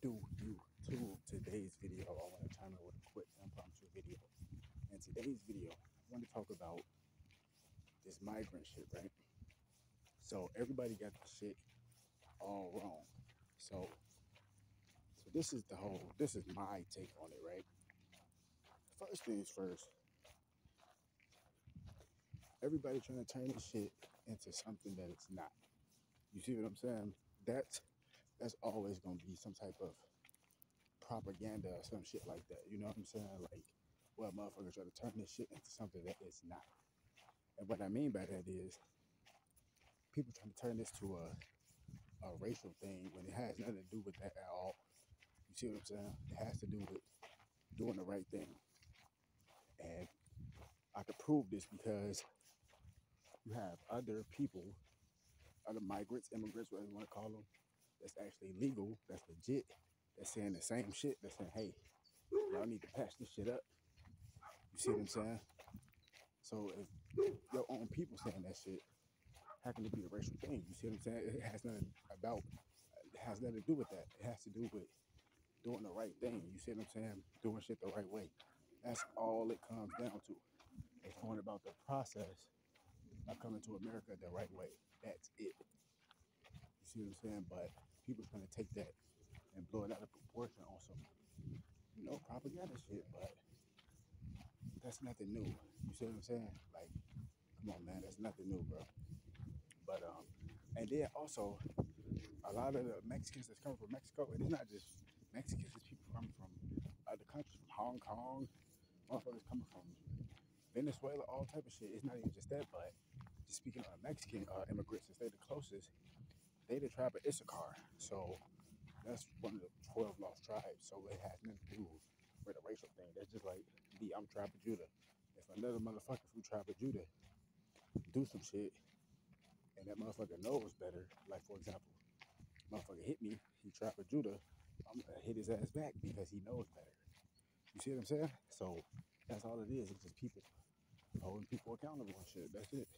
do you YouTube? Today's video, I want to chime in with a quick impromptu video. In today's video, I want to talk about this migrant shit, right? So everybody got the shit all wrong. So, so this is the whole. This is my take on it, right? First things first. Everybody trying to turn this shit into something that it's not. You see what I'm saying? That's that's always gonna be some type of propaganda or some shit like that. You know what I'm saying? Like, well, motherfuckers try to turn this shit into something that it's not. And what I mean by that is people trying to turn this to a a racial thing when it has nothing to do with that at all. You see what I'm saying? It has to do with doing the right thing. And I could prove this because you have other people, other migrants, immigrants, whatever you want to call them, that's actually legal, that's legit, that's saying the same shit. That's saying, hey, y'all need to patch this shit up. You see what I'm saying? So if your own people saying that shit, how can it be a racial thing? You see what I'm saying? It has nothing about, it has nothing to do with that. It has to do with doing the right thing. You see what I'm saying? Doing shit the right way. That's all it comes down to. It's going about the process of coming to America the right way. That's it. You see what I'm saying? But people's gonna take that and blow it out of proportion on some, you know, propaganda shit. But that's nothing new. You see what I'm saying? Like, come on, man, that's nothing new, bro. But um, and then also a lot of the Mexicans that's coming from Mexico, and it's not just Mexicans, it's people coming from other countries, from Hong Kong, motherfuckers coming from Venezuela, all type of shit. It's not even just that, but just speaking of Mexican uh, immigrants, since they're the closest, they the tribe of Issachar. So that's one of the 12 lost tribes. So it has nothing to do with a racial thing. That's just like the I'm tribe of Judah. If another motherfucker from tribe of Judah do some shit and that motherfucker knows better, like for example, motherfucker hit me, he tribe of Judah, I'm gonna hit his ass back because he knows better. You see what I'm saying? So that's all it is. It's just people holding people accountable and shit. That's it.